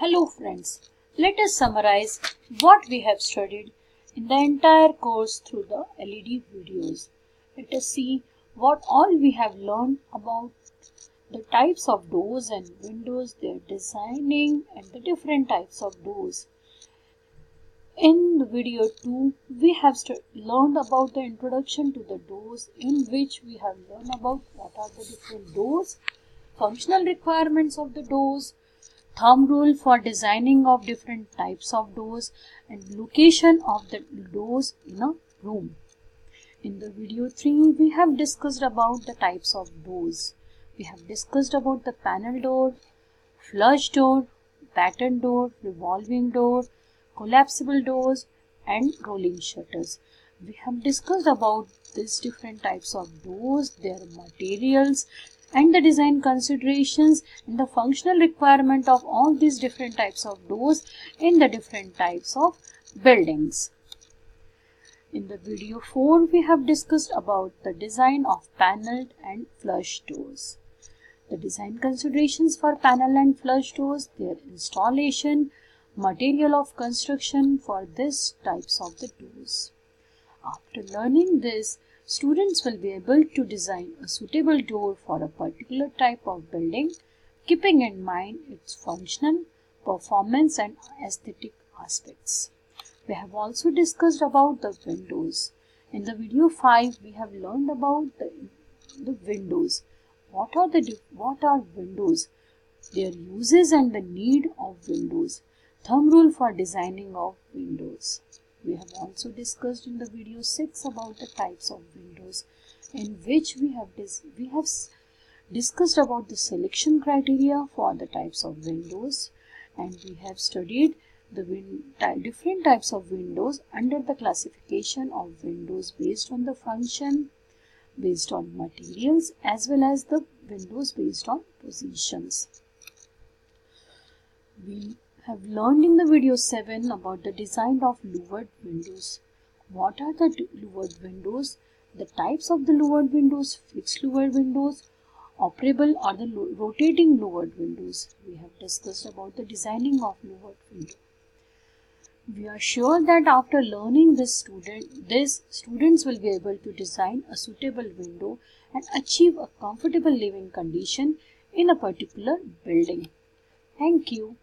Hello friends, let us summarize what we have studied in the entire course through the LED videos. Let us see what all we have learned about the types of doors and windows, their designing and the different types of doors. In the video 2, we have learned about the introduction to the doors in which we have learned about what are the different doors, functional requirements of the doors, thumb rule for designing of different types of doors and location of the doors in a room. In the video 3, we have discussed about the types of doors. We have discussed about the panel door, flush door, batten door, revolving door, collapsible doors and rolling shutters. We have discussed about these different types of doors, their materials and the design considerations and the functional requirement of all these different types of doors in the different types of buildings. In the video 4, we have discussed about the design of paneled and flush doors. The design considerations for panel and flush doors, their installation, material of construction for these types of the doors. After learning this, students will be able to design a suitable door for a particular type of building, keeping in mind its functional, performance and aesthetic aspects. We have also discussed about the windows. In the video 5, we have learned about the, the windows. What are the what are windows? Their uses and the need of windows. Thumb rule for designing of windows. We have also discussed in the video 6 about the types of windows in which we have we have discussed about the selection criteria for the types of windows and we have studied the ty different types of windows under the classification of windows based on the function, based on materials as well as the windows based on positions. We have learned in the video 7 about the design of louvered windows. What are the louvered windows? The types of the louvered windows, fixed louvered windows, operable or the rotating louvered windows. We have discussed about the designing of louvered window. We are sure that after learning this student, this students will be able to design a suitable window and achieve a comfortable living condition in a particular building. Thank you.